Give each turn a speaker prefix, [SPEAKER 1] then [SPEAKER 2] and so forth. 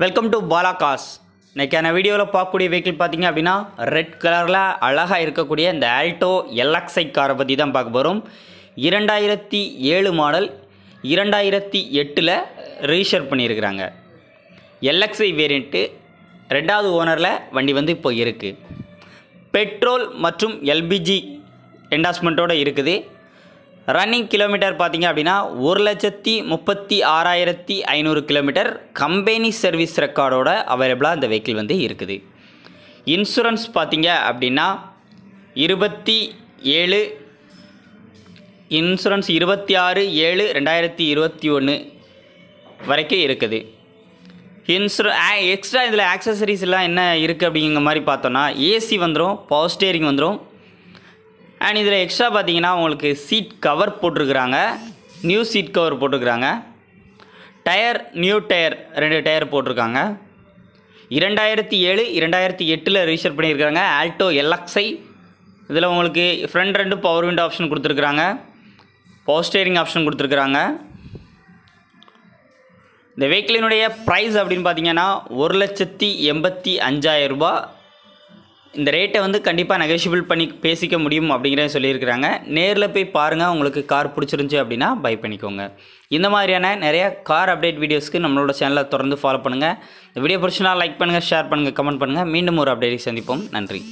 [SPEAKER 1] Welcome to Bala cos இன்றைக்கான வீடியோவில் பார்க்கக்கூடிய வெஹிக்கிள் பார்த்தீங்க அப்படின்னா ரெட் கலரில் அழகாக இருக்கக்கூடிய இந்த ஆல்டோ எலக்ஸை காரை பற்றி தான் பார்க்க போகிறோம் இரண்டாயிரத்தி ஏழு மாடல் இரண்டாயிரத்தி எட்டில் ரிஜிஸ்டர் பண்ணியிருக்கிறாங்க. எல்எக்ஸை வேரியண்ட்டு ரெண்டாவது ஓனரில் வண்டி வந்து இப்போ இருக்குது பெட்ரோல் மற்றும் எல்பிஜி என்டாஸ்மெண்ட்டோடு இருக்குது. ரன்னிங் கிலோமீட்டர் பார்த்தீங்க அப்படின்னா ஒரு லட்சத்தி முப்பத்தி ஆறாயிரத்தி ஐநூறு கிலோமீட்டர் கம்பெனி சர்வீஸ் ரெக்கார்டோட அவைலபிளாக இந்த வெஹிக்கிள் வந்து இருக்குது. இன்சூரன்ஸ் பார்த்தீங்க அப்படின்னா இருபத்தி ஏழு இன்சூரன்ஸ் இருபத்தி ஆறு ஏழு ரெண்டாயிரத்தி இருபத்தி ஒன்று வரைக்கும் இருக்குது. இன்சூர எக்ஸ்ட்ரா இதில் ஆக்சசரிஸ்லாம் என்ன இருக்குது அப்படிங்கிற மாதிரி பார்த்தோன்னா ஏசி வந்துடும் பவர் ஸ்டேரிங் வந்துடும் அண்ட் இதில் எக்ஸ்ட்ரா பார்த்தீங்கன்னா உங்களுக்கு சீட் கவர் போட்டிருக்கிறாங்க. நியூ சீட் கவர் போட்டிருக்கிறாங்க. டயர் நியூ டயர் ரெண்டு டயர் போட்டிருக்காங்க. இரண்டாயிரத்தி ஏழு இரண்டாயிரத்தி எட்டில் ரிஜிஸ்டர் பண்ணியிருக்காங்க ஆல்டோ எலக்ஸை இதில் உங்களுக்கு ஃப்ரண்ட் ரெண்டு பவர் விண்டோ ஆப்ஷன் கொடுத்துருக்குறாங்க. பவர் ஸ்டேரிங் ஆப்ஷன் கொடுத்துருக்குறாங்க. இந்த வெஹிக்கிளினுடைய ப்ரைஸ் அப்படின்னு பார்த்தீங்கன்னா ஒரு லட்சத்தி எண்பத்தி அஞ்சாயிரம் ரூபாய். இந்த ரேட்டை வந்து கண்டிப்பாக நெகோஷியபிள் பண்ணி பேசிக்க முடியும் அப்படிங்கிறத சொல்லியிருக்கிறாங்க. நேரில் போய் பாருங்கள் உங்களுக்கு கார் பிடிச்சிருந்துச்சி அப்படின்னா பை பண்ணிக்கோங்க. இந்த மாதிரியான நிறைய கார் அப்டேட் வீடியோஸ்க்கு நம்மளோட சேனலை தொடர்ந்து ஃபாலோ பண்ணுங்கள் இந்த வீடியோ பிடிச்சினா லைக் பண்ணுங்கள் ஷேர் பண்ணுங்கள் கமெண்ட் பண்ணுங்கள் மீண்டும் ஒரு அப்டேட்டை சந்திப்போம். நன்றி.